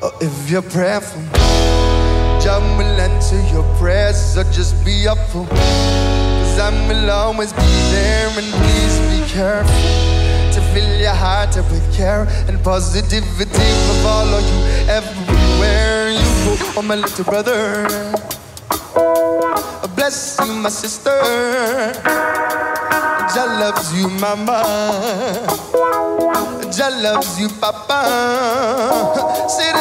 Or if you're prayerful, Jah will answer your prayers. So just be upful. Cause I will always be there. And please be careful to fill your heart up with care and positivity for all of you everywhere you go. Oh, my little brother, bless you, my sister. Jah loves you, mama. Jah loves you, Papa. Say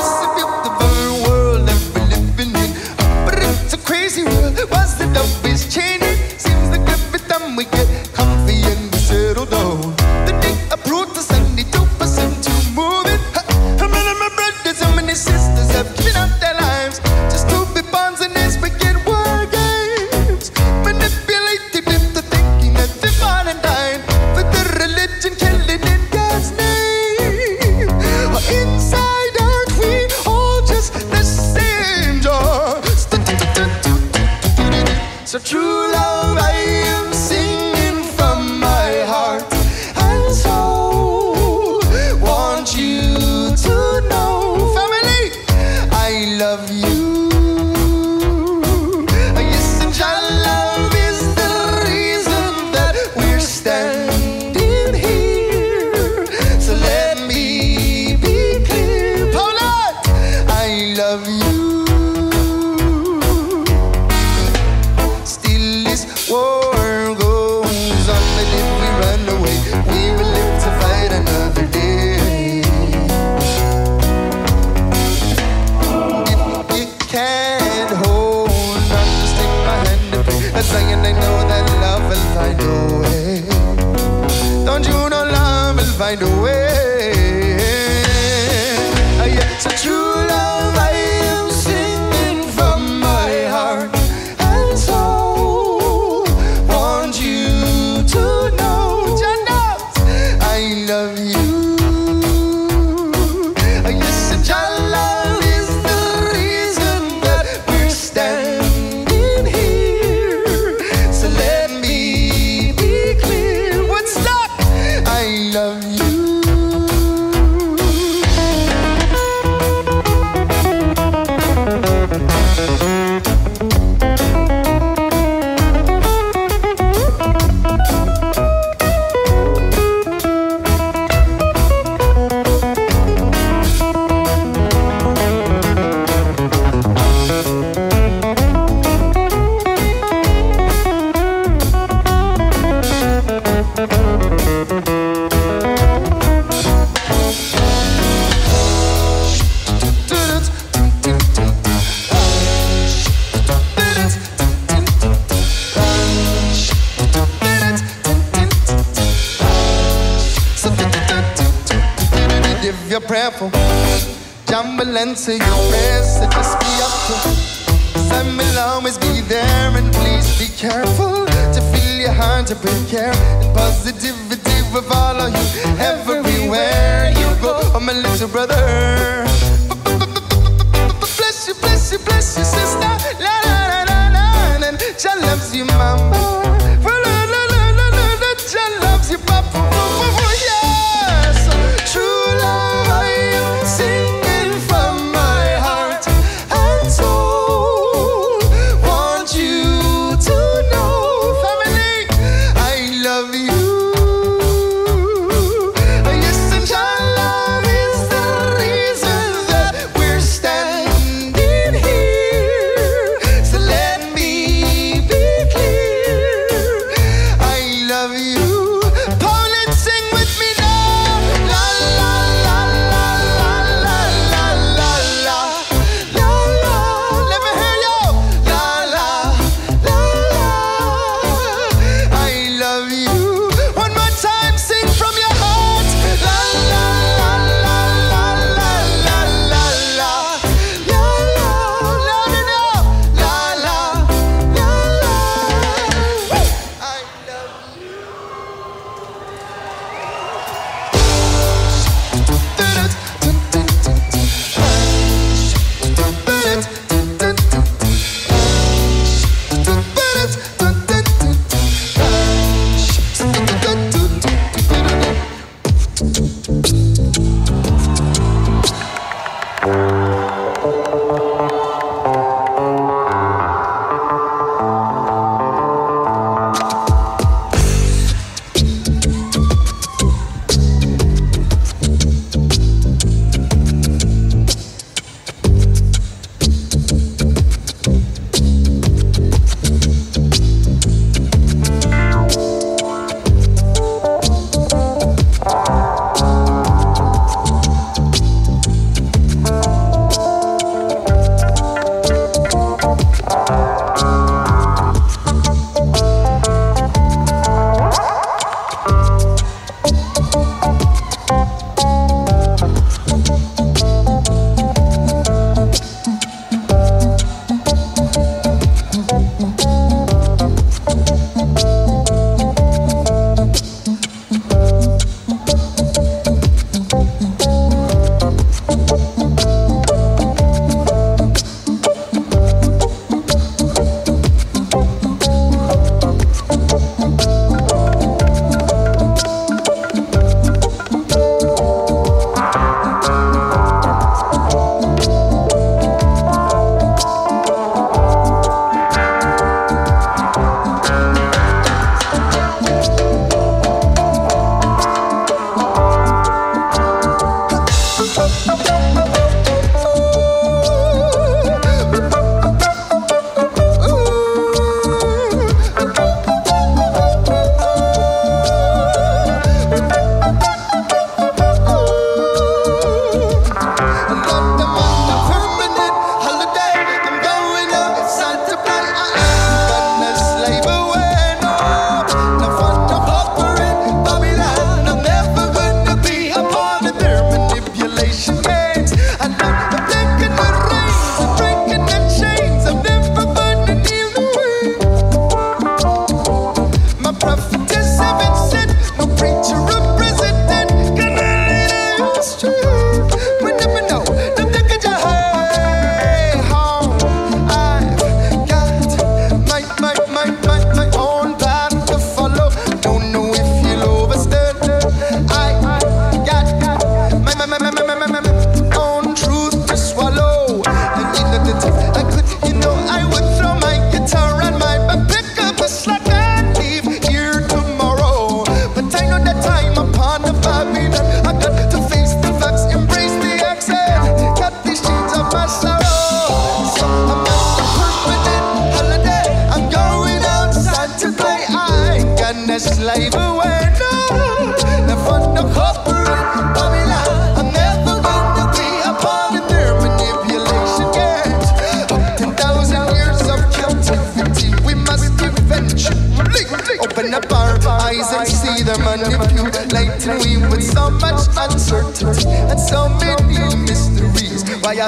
you're prayerful. Jumble and say your prayers, so just be up to. Sam will always be there, and please be careful to feel your heart to bring care and positivity will follow you everywhere you go. Oh, I'm a little brother. Bless you, bless you, bless you, sister. La la la la la, and she loves you, mama.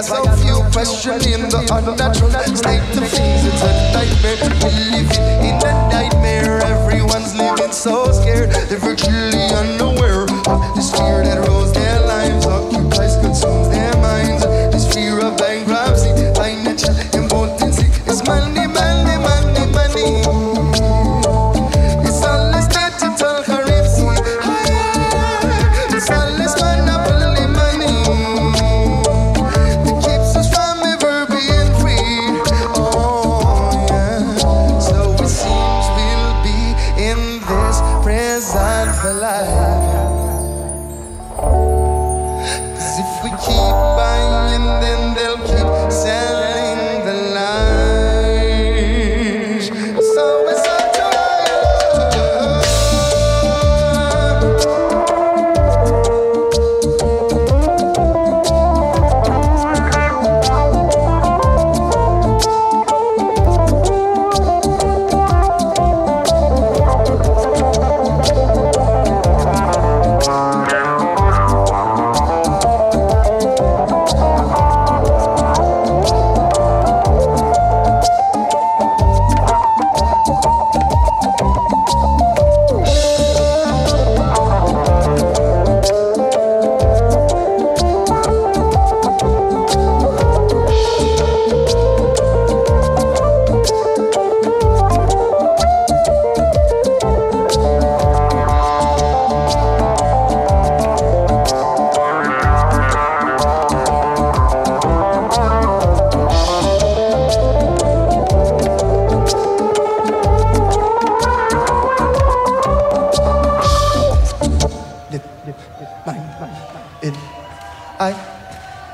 So few questioning the unnatural state of things? It's a nightmare. We live in a nightmare. Everyone's living so scared. They're virtually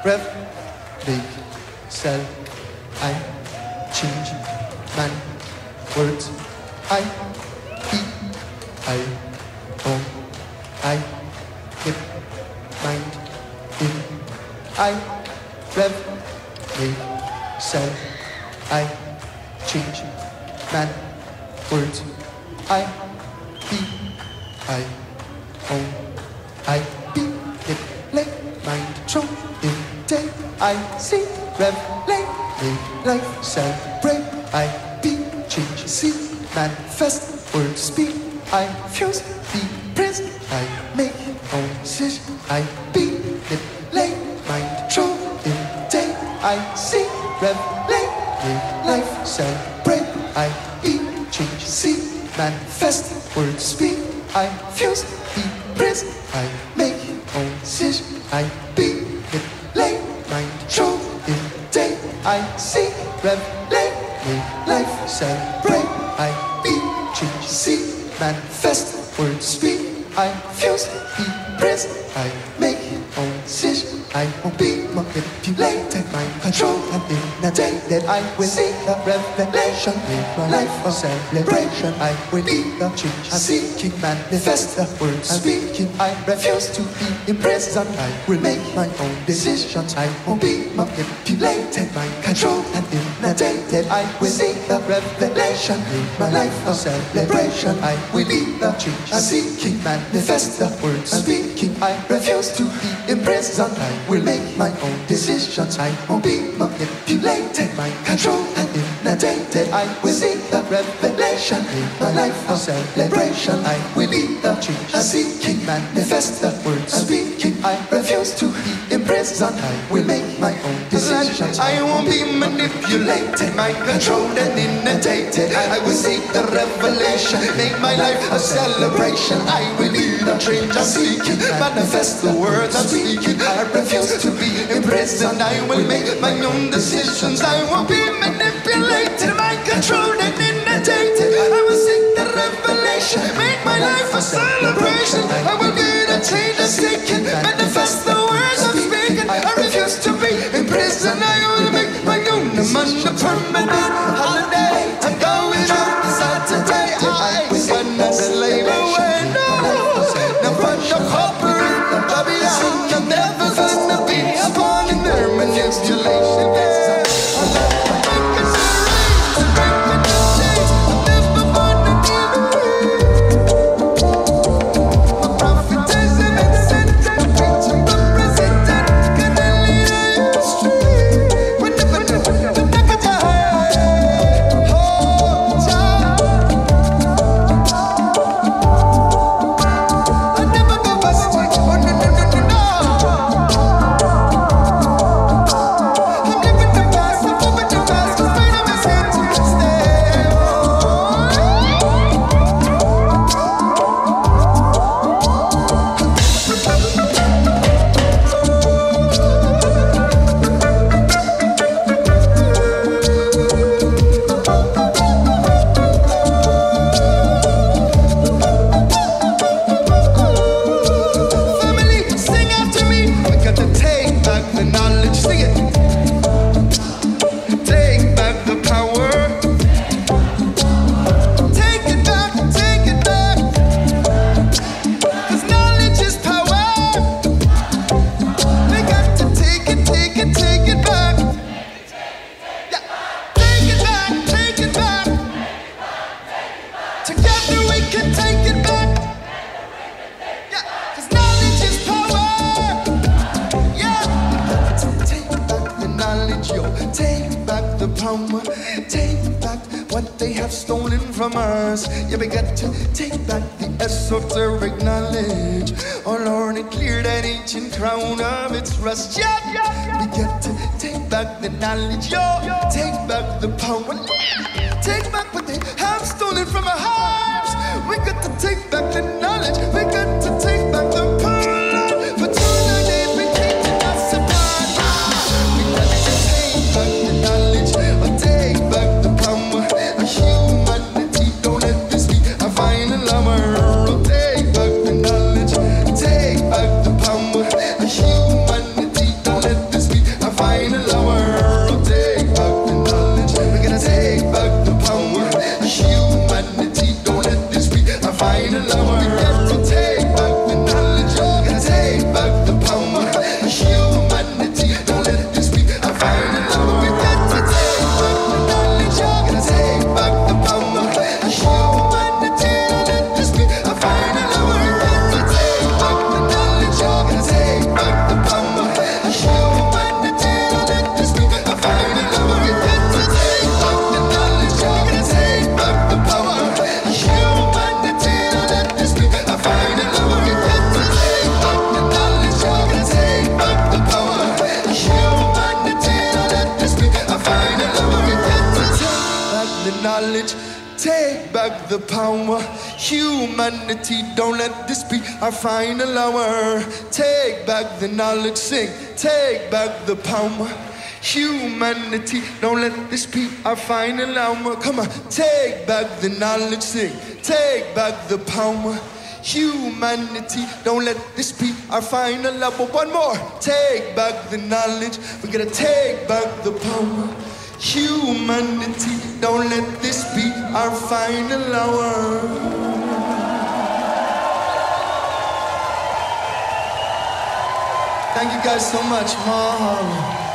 breath, big, sell, I, change, man, words, I, eat, I, home, I, keep mind, in, I, rev, big, sell, I, change, man, words, I, eat, I, home, I, I see, revelate, life, celebrate. I be, change, see, manifest, word, speak. I fuse, be, prince. I make, own, sit. I be, manipulate, mind, show, imitate. I see, revelate, life, celebrate. I be, change, see, manifest, word, speak. I fuse, be, prince. I make, own, sit. I be, celebration. I be changed sea man fest words. Speak I make my own decisions. I will be. Take my control and in the revelation, life change I'm seeking, manifest the words speaking. I refuse to be imprisoned. I will make my own decisions. I won't be manipulated, mind controlled, and in a day that I will see the revelation. Make my life a celebration. I will be the change I'm seeking, manifest the words I speaking. I refuse to be imprisoned. I will make my own decisions. I won't be manipulated, mind controlled, and in that I will see the revelation. Make my life a celebration. I will be the change I'm seeking, manifest the words I speaking. I refuse to be imprisoned. I will make my own decisions. I won't be manipulated, mind controlled and inundated. I will seek the revelation. Make my life a celebration. I will be the change I'm seeking, manifest the words I'm speaking. I refuse to be imprisoned. I will make my own decisions. I won't be manipulated, mind controlled and inundated. I will seek the revelation. Make my life a celebration. I will be I'm manifest the words I'm speaking. I refuse to be imprisoned. I will make my own a permanent Take it knowledge is power. Yeah, to take back the knowledge, yo. Take back the power. Take back what they have stolen from us. Yeah, we got to take back the esoteric knowledge. Oh Lord, and clear that ancient crown of its rust. Yeah. We got to take back the knowledge, yo. Take back the power. Take back what they have knowledge. Take back the power. Humanity, don't let this be our final hour. Take back the knowledge, sing. Take back the power. Humanity, don't let this be our final hour. Come on, take back the knowledge, sing. Take back the power. Humanity, don't let this be our final hour. One more, take back the knowledge. We're gonna take back the power. Humanity, don't let this be our final hour. Thank you guys so much. Mahalo.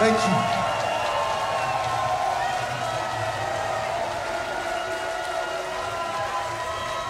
Thank you.